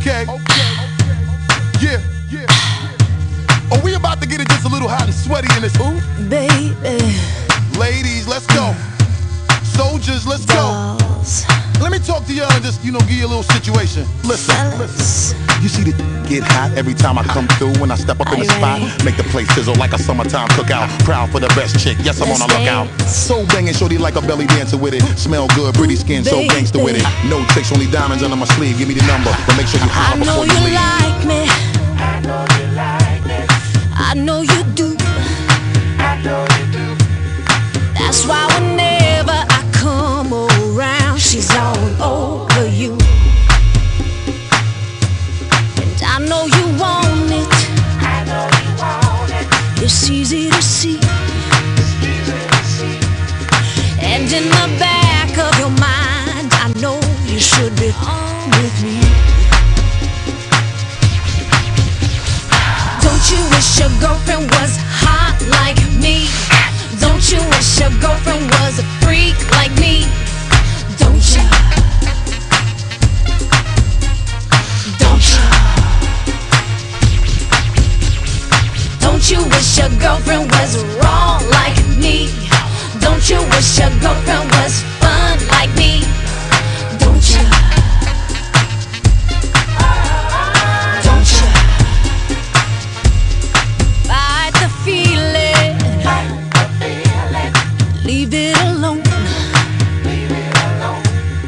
Okay. Yeah. Yeah. Oh, we about to get it just a little hot and sweaty in this. Ooh. Baby. Ladies, let's go. Soldiers, let's go. Let me talk to y'all and just, you know, give you a little situation. Listen, listen. You see the get hot every time I come through when I step up in the spot. Make the place sizzle like a summertime cookout. Proud for the best chick. Yes, I'm Let's on the lookout. So banging, shorty like a belly dancer with it. Smell good, pretty skin, so gangster with it. No tricks, only diamonds under my sleeve. Give me the number, but make sure you holler before you you leave. like And I know you want it. It's easy to see. And in the back of your mind, I know you should be on with me. Don't you wish your girlfriend was hot like me? Don't you wish your girlfriend was a freak like me? Wish your girlfriend was wrong like me? Don't you wish your girlfriend was fun like me? Don't you? Don't you? Fight the feeling. Leave it alone.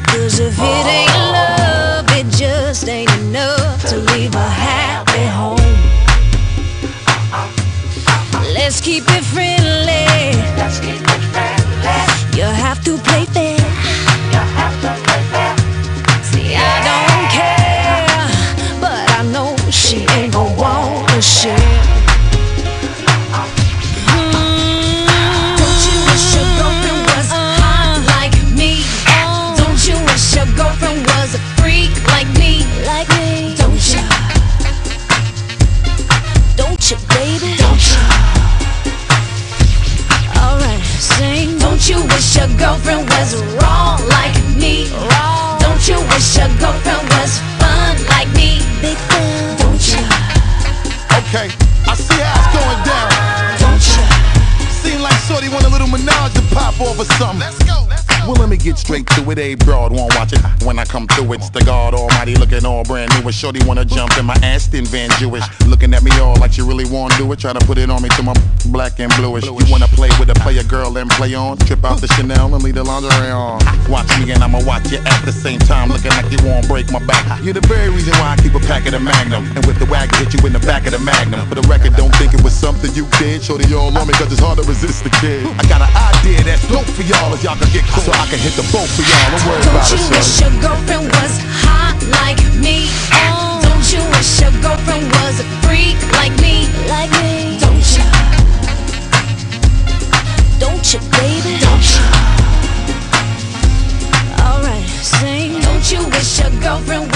Cause if it ain't love, it just ain't enough to leave a happy Let's keep it friendly. You have to play fair. See, I don't care, but I know she ain't gonna wanna share. Your girlfriend was wrong like me? Wrong. Don't you wish your girlfriend was fun like me? Big fun. Don't you? Okay, I see how it's going down. Don't you? Seem like Shorty want a little menage to pop off or something. Get straight to it. A broad won't watch it. When I come through, it's the God Almighty looking all brand new. And Shorty wanna jump in my Aston Van Jewish. Looking at me all like you really wanna do it. Try to put it on me till my black and bluish. You wanna play with a player girl and play on? Trip out the Chanel and leave the lingerie on. Watch me and I'ma watch you at the same time. Looking like you won't break my back. You're the very reason why I keep a pack of the Magnum. And with the wagon, hit you in the back of the Magnum. For the record, don't think it was something you did. Shorty all on me cause it's hard to resist the kid. I got an idea that's dope for y'all as y'all can get close. So I can hit did to both of y'all. Don't worry Don't about it, son. You wish your girlfriend was hot like me? Oh. Don't you wish your girlfriend was a freak like me? Like me. Don't you? Don't you, baby? Don't you? Alright, sing. Don't you wish your girlfriend